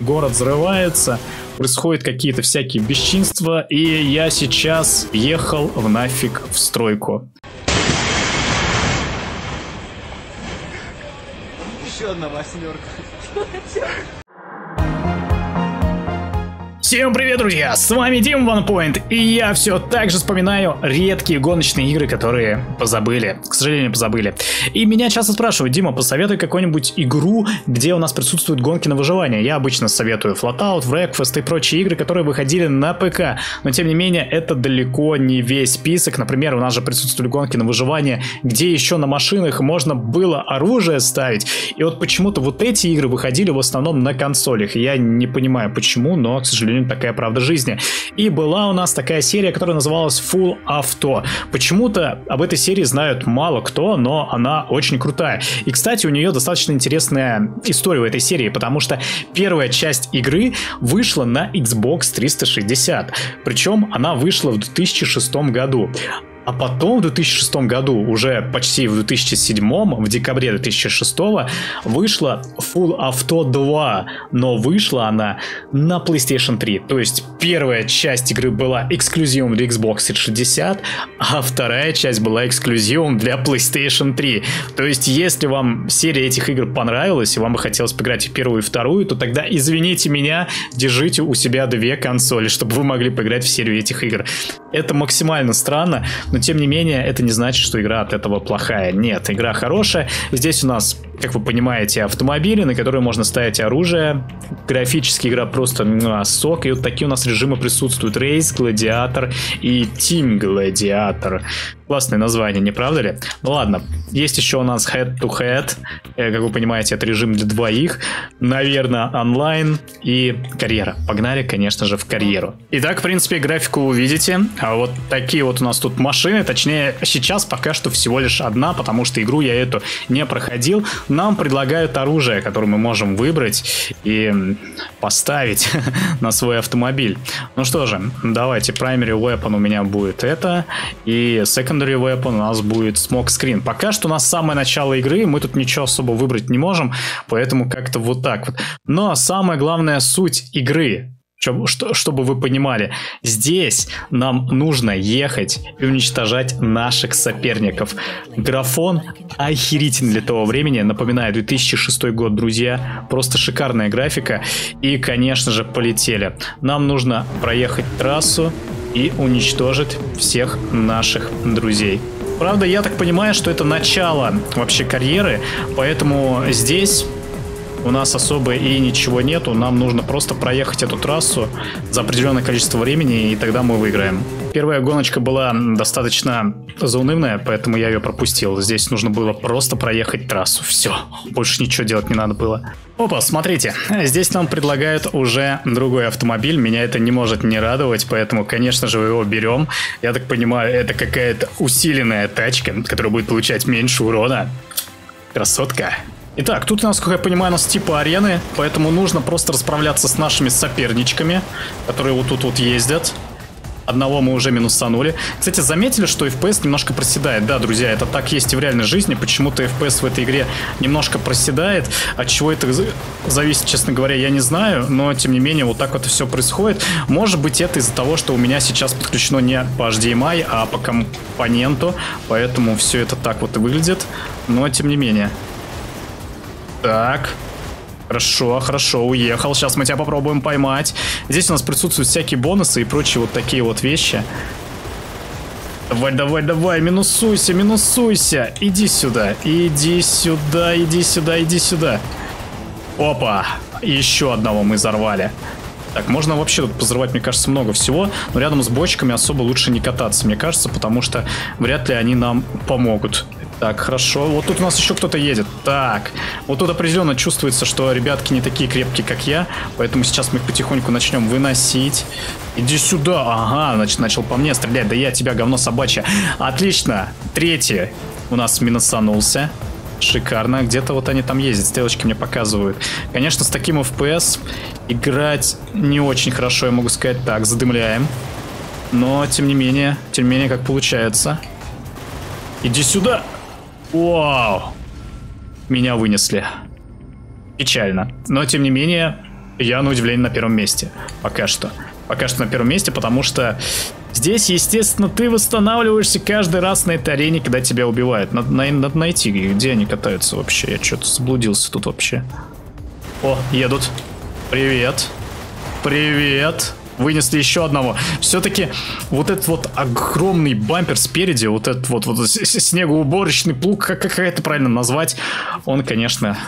город взрывается, происходят какие-то всякие бесчинства, и я сейчас ехал в нафиг в стройку. Еще одна восьмерка. Всем привет, друзья! С вами Дим OnePoint, и я все так же вспоминаю редкие гоночные игры, которые позабыли. К сожалению, позабыли. И меня часто спрашивают, Дима, посоветуй какую-нибудь игру, где у нас присутствуют гонки на выживание. Я обычно советую Flatout, Wreckfest и прочие игры, которые выходили на ПК. Но, тем не менее, это далеко не весь список. Например, у нас же присутствовали гонки на выживание, где еще на машинах можно было оружие ставить. И вот почему-то вот эти игры выходили в основном на консолях. Я не понимаю, почему, но, к сожалению, сожалению, такая правда жизни. И была у нас такая серия, которая называлась Full Auto. Почему-то об этой серии знают мало кто, но она очень крутая. И, кстати, у нее достаточно интересная история в этой серии, потому что первая часть игры вышла на Xbox 360. Причем она вышла в 2006 году. А потом в 2006 году, уже почти в 2007, в декабре 2006, вышла Full Auto 2, но вышла она на PlayStation 3. То есть первая часть игры была эксклюзивом для Xbox 360, а вторая часть была эксклюзивом для PlayStation 3. То есть если вам серия этих игр понравилась, и вам бы хотелось поиграть в первую и вторую, то тогда, извините меня, держите у себя две консоли, чтобы вы могли поиграть в серию этих игр. Это максимально странно, но тем не менее это не значит, что игра от этого плохая. Нет, игра хорошая. Здесь у нас, как вы понимаете, автомобили, на которые можно ставить оружие. Графически игра просто ну, сок. И вот такие у нас режимы присутствуют. Рейс, Гладиатор и Тим Гладиатор. Классное название, не правда ли? Ну ладно, есть еще у нас Head to Head. Э, как вы понимаете, это режим для двоих. Наверное, онлайн и карьера. Погнали, конечно же, в карьеру. Итак, в принципе, графику вы видите. А вот такие вот у нас тут машины. Точнее, сейчас пока что всего лишь одна, потому что игру я эту не проходил. Нам предлагают оружие, которое мы можем выбрать и поставить на свой автомобиль. Ну что же, давайте. Primary weapon у меня будет это. И second Secondary Weapon у нас будет Smoke Screen. Пока что у нас самое начало игры, мы тут ничего особо выбрать не можем, поэтому как-то вот так вот. Но самая главная суть игры, чтобы вы понимали, здесь нам нужно ехать и уничтожать наших соперников. Графон охерительный для того времени. Напоминаю, 2006 год, друзья. Просто шикарная графика. И, конечно же, полетели. Нам нужно проехать трассу и уничтожить всех наших друзей. Правда, я так понимаю, что это начало вообще карьеры, поэтому здесь у нас особо и ничего нету, нам нужно просто проехать эту трассу за определенное количество времени, и тогда мы выиграем. Первая гоночка была достаточно заунывная, поэтому я ее пропустил. Здесь нужно было просто проехать трассу. Все, больше ничего делать не надо было. Опа, смотрите, здесь нам предлагают уже другой автомобиль. Меня это не может не радовать, поэтому, конечно же, его берем. Я так понимаю, это какая-то усиленная тачка, которая будет получать меньше урона. Красотка. Итак, тут, насколько я понимаю, у нас типа арены, поэтому нужно просто расправляться с нашими соперничками, которые вот тут вот ездят. Одного мы уже минусанули. Кстати, заметили, что FPS немножко проседает. Да, друзья, это так есть и в реальной жизни. Почему-то FPS в этой игре немножко проседает. От чего это зависит, честно говоря, я не знаю. Но, тем не менее, вот так вот все происходит. Может быть, это из-за того, что у меня сейчас подключено не по HDMI, а по компоненту. Поэтому все это так вот и выглядит. Но, тем не менее. Так. Хорошо, хорошо, уехал. Сейчас мы тебя попробуем поймать. Здесь у нас присутствуют всякие бонусы и прочие вот такие вот вещи. Давай, давай, давай, минусуйся, минусуйся. Иди сюда, иди сюда, иди сюда, иди сюда. Опа, еще одного мы взорвали. Так, можно вообще тут взорвать, мне кажется, много всего, но рядом с бочками особо лучше не кататься, мне кажется, потому что вряд ли они нам помогут. Так, хорошо. Вот тут у нас еще кто-то едет. Так, вот тут определенно чувствуется, что ребятки не такие крепкие, как я, поэтому сейчас мы их потихоньку начнем выносить. Иди сюда. Ага, значит, начал по мне стрелять. Да я тебя, говно собачье. Отлично. Третий у нас минусанулся. Шикарно. Где-то вот они там ездят, стрелочки мне показывают. Конечно, с таким FPS играть не очень хорошо, я могу сказать так. Задымляем. Но, тем не менее, тем не менее, как получается. Иди сюда. Вау! Меня вынесли. Печально. Но, тем не менее, Я, на удивление, на первом месте. Пока что. Пока что на первом месте, потому что здесь, естественно, ты восстанавливаешься каждый раз на этой арене, когда тебя убивают. Надо, надо найти, где они катаются вообще. Я что-то заблудился тут вообще. О, едут. Привет. Привет. Вынесли еще одного. Все-таки вот этот вот огромный бампер спереди, вот этот вот, вот снегоуборочный плуг, как, как это правильно назвать, он, конечно,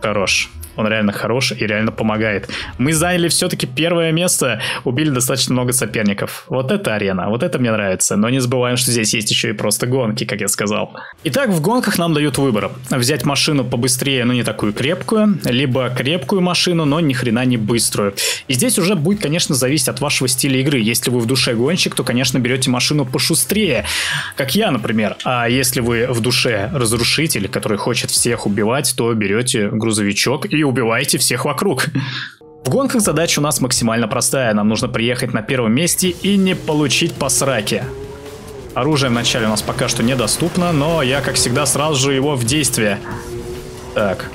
хорош. Он реально хорош и реально помогает. Мы заняли все-таки первое место, убили достаточно много соперников. Вот это арена, вот это мне нравится. Но не забываем, что здесь есть еще и просто гонки, как я сказал. Итак, в гонках нам дают выбор. Взять машину побыстрее, но не такую крепкую, либо крепкую машину, но ни хрена не быструю. И здесь уже будет, конечно, зависеть от вашего стиля игры. Если вы в душе гонщик, то, конечно, берете машину пошустрее, как я, например. А если вы в душе разрушитель, который хочет всех убивать, то берете грузовичок и убиваете всех вокруг. В гонках задача у нас максимально простая. Нам нужно приехать на первом месте и не получить по сраке. Оружие вначале у нас пока что недоступно, но я, как всегда, сразу же его в действие. Так.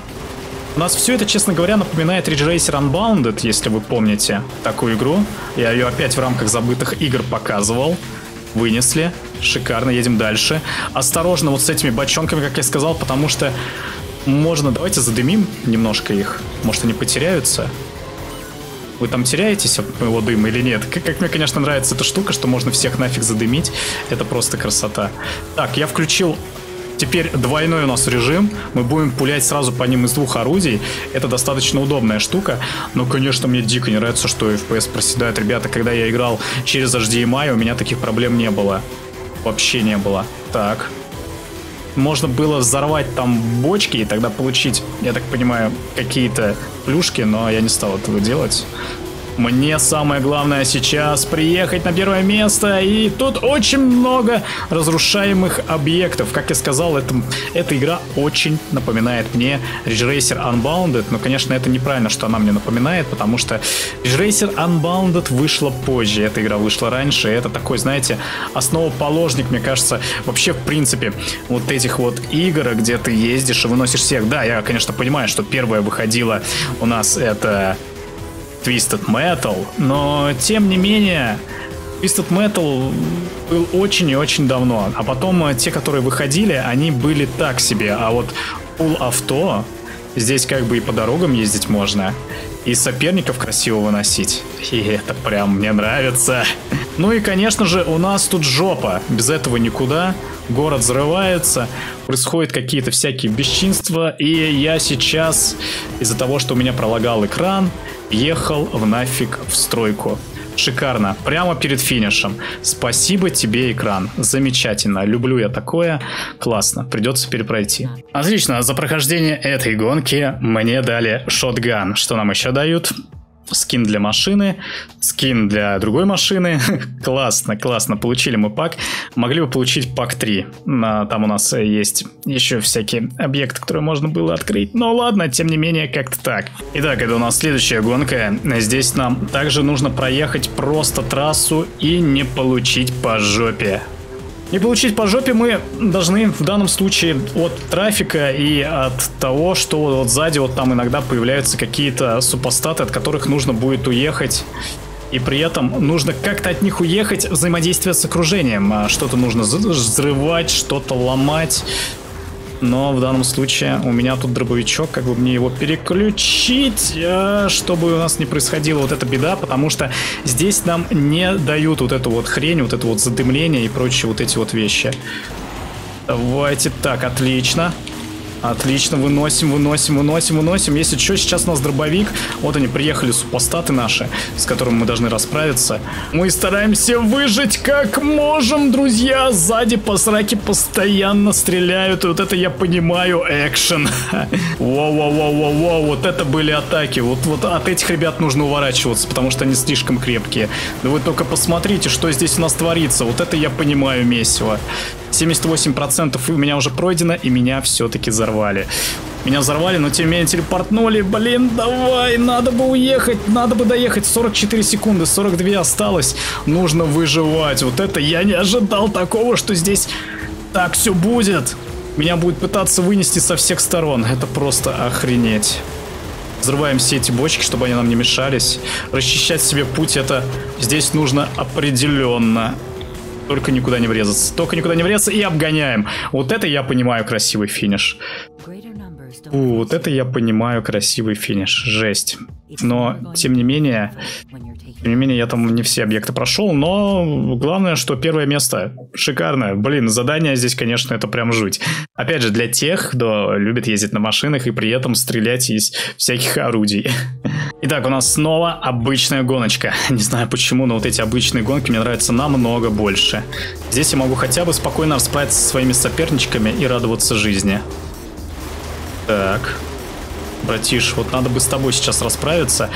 У нас все это, честно говоря, напоминает Ridge Racer Unbounded, если вы помните такую игру. Я ее опять в рамках забытых игр показывал. Вынесли. Шикарно, едем дальше. Осторожно вот с этими бочонками, как я сказал, потому что можно, давайте задымим немножко их. Может, они потеряются? Вы там теряетесь от моего дыма или нет? Как, как мне, конечно, нравится эта штука, что можно всех нафиг задымить. Это просто красота. Так, я включил Теперь двойной у нас режим. Мы будем пулять сразу по ним из двух орудий. Это достаточно удобная штука. Но, конечно, мне дико не нравится, что FPS проседает. Ребята, когда я играл через HDMI, у меня таких проблем не было. Вообще не было. Так, можно было взорвать там бочки и тогда получить, я так понимаю, какие-то плюшки, но я не стал этого делать. Мне самое главное сейчас приехать на первое место, и тут очень много разрушаемых объектов. Как я сказал, это, эта игра очень напоминает мне Ridge Racer Unbounded, но, конечно, это неправильно, что она мне напоминает, потому что Ridge Racer Unbounded вышла позже, эта игра вышла раньше, это такой, знаете, основоположник, мне кажется, вообще, в принципе, вот этих вот игр, где ты ездишь и выносишь всех. Да, я, конечно, понимаю, что первая выходила у нас это Twisted Metal, но тем не менее Twisted Metal был очень и очень давно, а потом э, те, которые выходили, они были так себе, а вот Full Auto здесь как бы и по дорогам ездить можно, и соперников красиво выносить. И это прям мне нравится. Ну и, конечно же, у нас тут жопа. Без этого никуда. Город взрывается, происходят какие-то всякие бесчинства, и я сейчас из-за того, что у меня пролагал экран, ехал в нафиг в стройку. Шикарно, прямо перед финишем. Спасибо тебе, экран. Замечательно, люблю я такое. Классно, придется перепройти. Отлично, за прохождение этой гонки мне дали шотган. Что нам еще дают? Скин для машины, скин для другой машины. классно, классно. Получили мы пак. Могли бы получить пак 3. Там у нас есть еще всякие объекты, которые можно было открыть. Но ладно, тем не менее, как-то так. Итак, это у нас следующая гонка. Здесь нам также нужно проехать просто трассу и не получить по жопе. Не получить по жопе мы должны в данном случае от трафика и от того, что вот сзади вот там иногда появляются какие-то супостаты, от которых нужно будет уехать. И при этом нужно как-то от них уехать, взаимодействие с окружением. А что-то нужно взрывать, что-то ломать но в данном случае у меня тут дробовичок, как бы мне его переключить, э, чтобы у нас не происходила вот эта беда, потому что здесь нам не дают вот эту вот хрень, вот это вот задымление и прочие вот эти вот вещи. Давайте так, отлично. Отлично, выносим, выносим, выносим, выносим. Если что, сейчас у нас дробовик. Вот они приехали, супостаты наши, с которыми мы должны расправиться. Мы стараемся выжить как можем, друзья. Сзади по постоянно стреляют. И вот это я понимаю, экшен. Воу-воу-воу-воу-воу. Вот это были атаки. Вот, вот от этих ребят нужно уворачиваться, потому что они слишком крепкие. Да вы только посмотрите, что здесь у нас творится. Вот это я понимаю месиво. 78% у меня уже пройдено, и меня все-таки взорвали. Меня взорвали, но тем не менее телепортнули. Блин, давай, надо бы уехать, надо бы доехать. 44 секунды, 42 осталось. Нужно выживать. Вот это я не ожидал такого, что здесь так все будет. Меня будет пытаться вынести со всех сторон. Это просто охренеть. Взрываем все эти бочки, чтобы они нам не мешались. Расчищать себе путь это здесь нужно определенно. Только никуда не врезаться. Только никуда не врезаться и обгоняем. Вот это я понимаю красивый финиш. Вот это я понимаю красивый финиш. Жесть. Но, тем не менее, тем не менее, я там не все объекты прошел, но главное, что первое место шикарное. Блин, задание здесь, конечно, это прям жуть. Опять же, для тех, кто любит ездить на машинах и при этом стрелять из всяких орудий. Итак, у нас снова обычная гоночка. Не знаю почему, но вот эти обычные гонки мне нравятся намного больше. Здесь я могу хотя бы спокойно расправиться со своими соперничками и радоваться жизни. Так. Братиш, вот надо бы с тобой сейчас расправиться.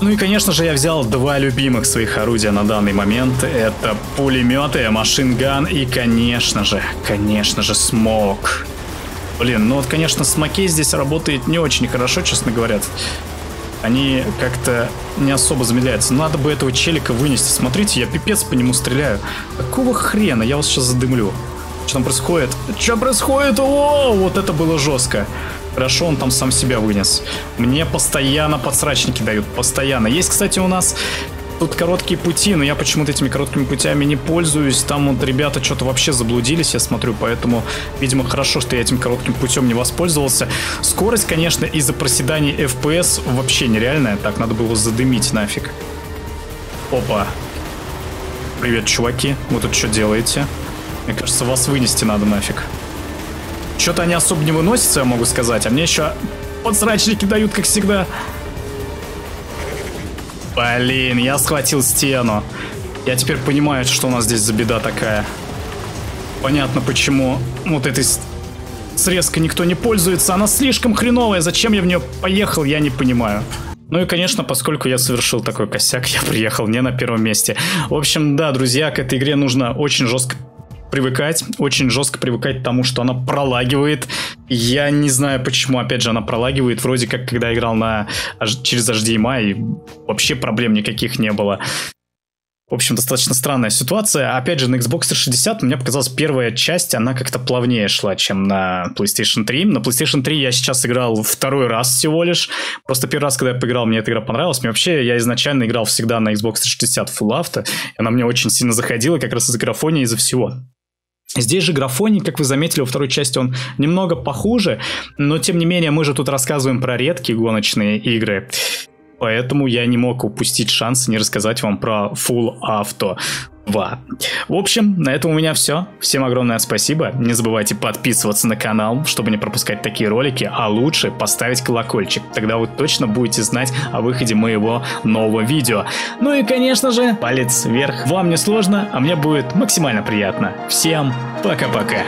Ну и, конечно же, я взял два любимых своих орудия на данный момент. Это пулеметы, машинган и, конечно же, конечно же, смог. Блин, ну вот, конечно, смоки здесь работает не очень хорошо, честно говоря. Они как-то не особо замедляются. Надо бы этого челика вынести. Смотрите, я пипец по нему стреляю. Какого хрена? Я вас сейчас задымлю. Что там происходит? Что происходит? О, вот это было жестко. Хорошо, он там сам себя вынес. Мне постоянно подсрачники дают, постоянно. Есть, кстати, у нас тут короткие пути, но я почему-то этими короткими путями не пользуюсь. Там вот ребята что-то вообще заблудились, я смотрю, поэтому, видимо, хорошо, что я этим коротким путем не воспользовался. Скорость, конечно, из-за проседаний FPS вообще нереальная. Так, надо было задымить нафиг. Опа. Привет, чуваки. Вы тут что делаете? Мне кажется, вас вынести надо нафиг. Что-то они особо не выносятся, я могу сказать. А мне еще подсрачники дают, как всегда. Блин, я схватил стену. Я теперь понимаю, что у нас здесь за беда такая. Понятно, почему вот этой срезкой никто не пользуется. Она слишком хреновая. Зачем я в нее поехал, я не понимаю. Ну и, конечно, поскольку я совершил такой косяк, я приехал не на первом месте. В общем, да, друзья, к этой игре нужно очень жестко привыкать, очень жестко привыкать к тому, что она пролагивает. Я не знаю, почему, опять же, она пролагивает. Вроде как, когда играл на, через HDMI, вообще проблем никаких не было. В общем, достаточно странная ситуация. Опять же, на Xbox 360 мне показалась первая часть, она как-то плавнее шла, чем на PlayStation 3. На PlayStation 3 я сейчас играл второй раз всего лишь. Просто первый раз, когда я поиграл, мне эта игра понравилась. Мне вообще, я изначально играл всегда на Xbox 360 Full Auto, и она мне очень сильно заходила, как раз из-за графония, из-за всего. Здесь же графоний, как вы заметили, во второй части он немного похуже, но тем не менее мы же тут рассказываем про редкие гоночные игры. Поэтому я не мог упустить шанс не рассказать вам про Full Auto. 2. В общем, на этом у меня все. Всем огромное спасибо. Не забывайте подписываться на канал, чтобы не пропускать такие ролики, а лучше поставить колокольчик. Тогда вы точно будете знать о выходе моего нового видео. Ну и, конечно же, палец вверх. Вам не сложно, а мне будет максимально приятно. Всем пока-пока.